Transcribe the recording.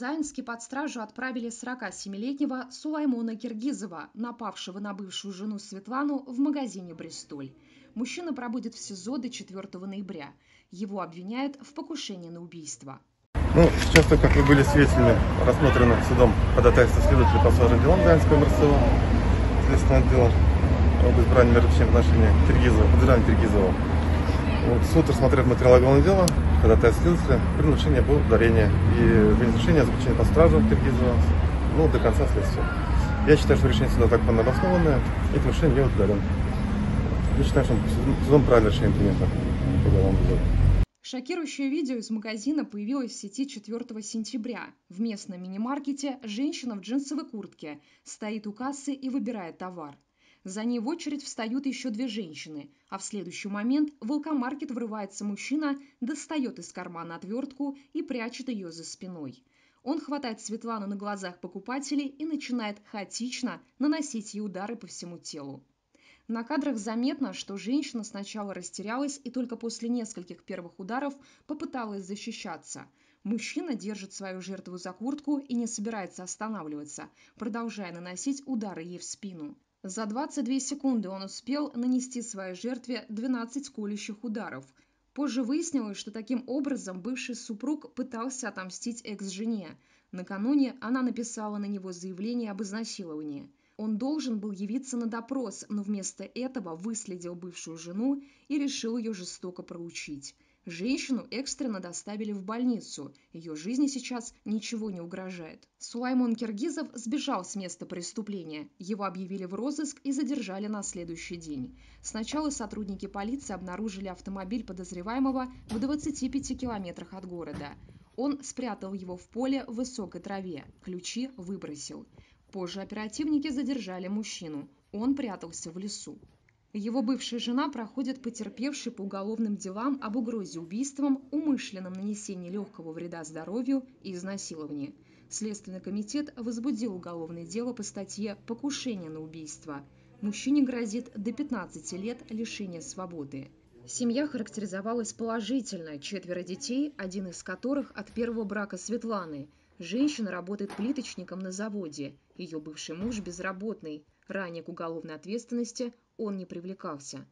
Заинске под стражу отправили 47-летнего Сулаймона Киргизова, напавшего на бывшую жену Светлану в магазине «Бристоль». Мужчина пробудет в СИЗО до 4 ноября. Его обвиняют в покушении на убийство. Ну, сейчас, так как вы были свидетелями, рассмотрено судом ходатайство следователя по сложным делам Заинского МРСО, следственного отдела об избрании мер в отношении Киргизова, поддержания Киргизова. Вот, суд рассмотрев материалы уголовного дела, ходатайство следователя, при нарушении было ударение и вынес решение о заключении под стражу Киргизова ну, до конца следствия. Я считаю, что решение суда так обоснованное, и это решение не удален. Я считаю, что судом правильное решение принято по уголовному делу. Шокирующее видео из магазина появилось в сети 4 сентября. В местном мини-маркете женщина в джинсовой куртке стоит у кассы и выбирает товар. За ней в очередь встают еще две женщины, а в следующий момент в алкомаркет врывается мужчина, достает из кармана отвертку и прячет ее за спиной. Он хватает Светлану на глазах покупателей и начинает хаотично наносить ей удары по всему телу. На кадрах заметно, что женщина сначала растерялась и только после нескольких первых ударов попыталась защищаться. Мужчина держит свою жертву за куртку и не собирается останавливаться, продолжая наносить удары ей в спину. За 22 секунды он успел нанести своей жертве 12 колющих ударов. Позже выяснилось, что таким образом бывший супруг пытался отомстить экс-жене. Накануне она написала на него заявление об изнасиловании. Он должен был явиться на допрос, но вместо этого выследил бывшую жену и решил ее жестоко проучить. Женщину экстренно доставили в больницу. Ее жизни сейчас ничего не угрожает. Сулаймон Киргизов сбежал с места преступления. Его объявили в розыск и задержали на следующий день. Сначала сотрудники полиции обнаружили автомобиль подозреваемого в 25 километрах от города. Он спрятал его в поле в высокой траве. Ключи выбросил. Позже оперативники задержали мужчину. Он прятался в лесу. Его бывшая жена проходит потерпевший по уголовным делам об угрозе убийством, умышленном нанесении легкого вреда здоровью и изнасиловании. Следственный комитет возбудил уголовное дело по статье «Покушение на убийство». Мужчине грозит до 15 лет лишения свободы. Семья характеризовалась положительно. Четверо детей, один из которых от первого брака Светланы. Женщина работает плиточником на заводе. Ее бывший муж безработный. Ранее к уголовной ответственности он не привлекался